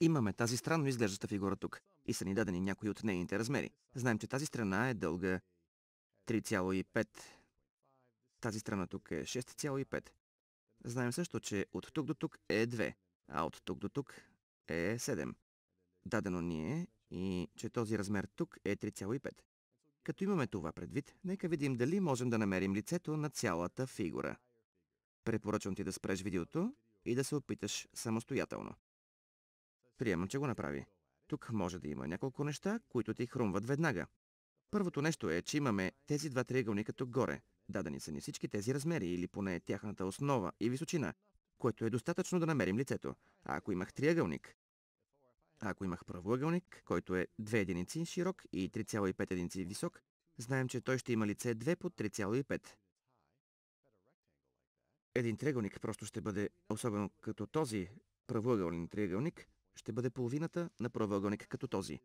Имаме тази странно изглеждаща фигура тук и са ни дадени някои от нейните размери. Знаем, че тази страна е дълга 3,5. Тази страна тук е 6,5. Знаем също, че от тук до тук е 2, а от тук до тук е 7. Дадено ни е и че този размер тук е 3,5. Като имаме това предвид, нека видим дали можем да намерим лицето на цялата фигура. Препоръчвам ти да спреш видеото и да се опиташ самостоятелно. Приемам, че го направи. Тук може да има няколко неща, които ти хрумват веднага. Първото нещо е, че имаме тези два триъгълника тук горе. Дадени са ни всички тези размери или поне тяхната основа и височина, което е достатъчно да намерим лицето. А ако имах триъгълник, ако имах правоъгълник, който е 2 единици широк и 3,5 единици висок, знаем, че той ще има лице 2 по 3,5. Един триъгълник просто ще бъде, особено като този правоъгълен триъгълник, ще бъде половината на правоъгълник като този.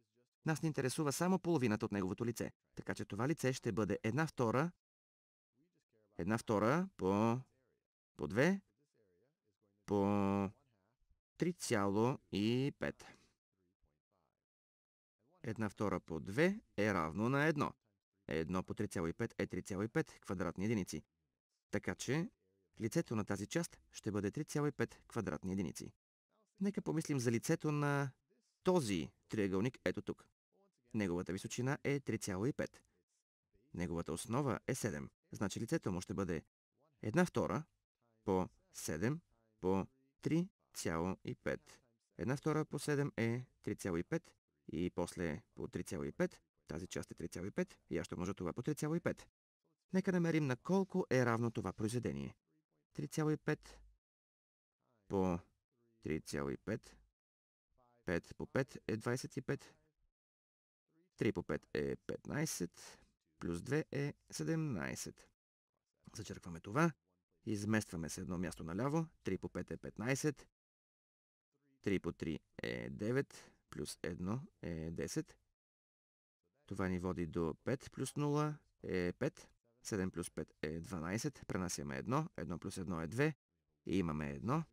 Нас ни интересува само половината от неговото лице, така че това лице ще бъде една втора, една втора по, по 2, по 3,5. Една втора по 2 е равно на 1. Едно по 3,5 е 3,5 квадратни единици. Така че лицето на тази част ще бъде 3,5 квадратни единици. Нека помислим за лицето на този триъгълник ето тук. Неговата височина е 3,5. Неговата основа е 7. Значи лицето му ще бъде 1 втора по 7 по 3,5. 1 втора по 7 е 3,5 и после по 3,5. Тази част е 3,5 и аз ще можа това по 3,5. Нека намерим на колко е равно това произведение. 3,5 по 3,5. 5 по 5 е 25. 3 по 5 е 15. Плюс 2 е 17. Зачеркваме това. Изместваме се едно място наляво. 3 по 5 е 15. 3 по 3 е 9. Плюс 1 е 10. Това ни води до 5 плюс 0 е 5. 7 плюс 5 е 12. Пренасяме 1. 1 плюс 1 е 2. И имаме 1.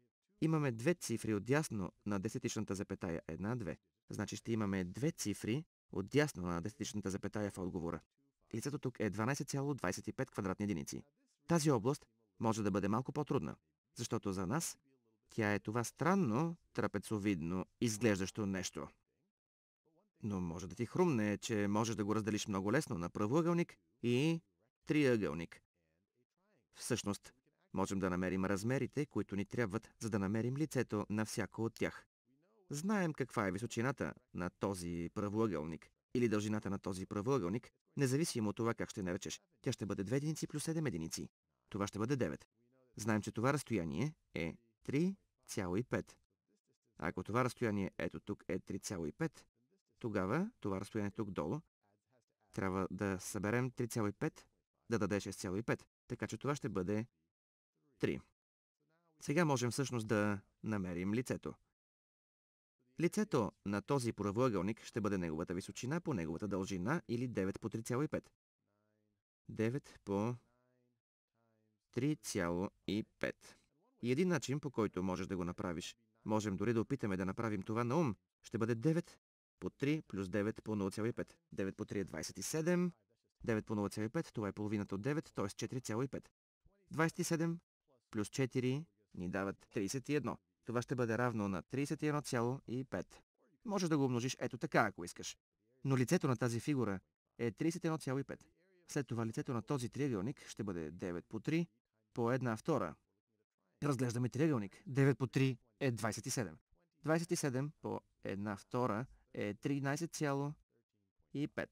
Имаме две цифри от дясно на десетичната запетая 1-2. Значи ще имаме две цифри от дясно на десетичната запетая в отговора. Лицето тук е 12,25 квадратни единици. Тази област може да бъде малко по-трудна, защото за нас тя е това странно, трапецовидно, изглеждащо нещо. Но може да ти хрумне, че можеш да го разделиш много лесно на правоъгълник и триъгълник. Всъщност, Можем да намерим размерите, които ни трябват, за да намерим лицето на всяко от тях. Знаем каква е височината на този правоъгълник или дължината на този правоъгълник, независимо от това как ще наречеш. Тя ще бъде 2 единици плюс 7 единици. Това ще бъде 9. Знаем, че това разстояние е 3,5. Ако това разстояние ето тук е 3,5, тогава това разстояние тук долу трябва да съберем 3,5 да даде 6,5. Така че това ще бъде 3. Сега можем всъщност да намерим лицето. Лицето на този правоъгълник ще бъде неговата височина по неговата дължина или 9 по 3,5. 9 по 3,5. И един начин, по който можеш да го направиш, можем дори да опитаме да направим това на ум, ще бъде 9 по 3 плюс 9 по 0,5. 9 по 3 е 27, 9 по 0,5, това е половината от 9, т.е. 4,5. 27 плюс 4 ни дават 31. Това ще бъде равно на 31,5. Може да го умножиш ето така, ако искаш. Но лицето на тази фигура е 31,5. След това лицето на този триъгълник ще бъде 9 по 3 по една втора. Разглеждаме триъгълник. 9 по 3 е 27. 27 по една втора е 13,5.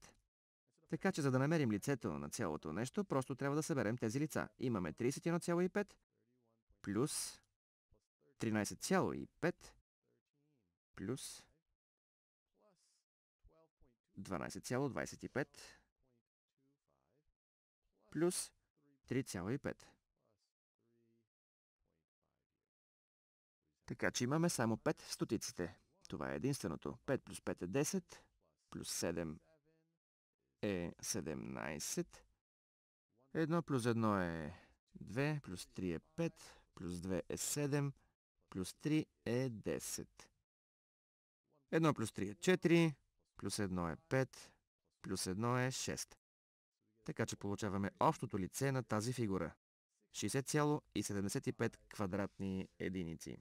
Така че за да намерим лицето на цялото нещо, просто трябва да съберем тези лица. Имаме 31,5 плюс 13,5 плюс 12,25 плюс 3,5. Така че имаме само 5 в стотиците. Това е единственото. 5 плюс 5 е 10, плюс 7 е 17. 1 плюс 1 е 2, плюс 3 е 5, плюс 2 е 7, плюс 3 е 10. 1 плюс 3 е 4, плюс 1 е 5, плюс 1 е 6. Така че получаваме общото лице на тази фигура. 60,75 квадратни единици.